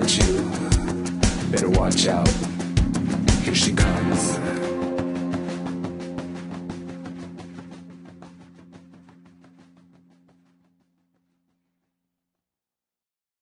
get you. Better watch out. Here she comes.